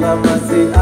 na see.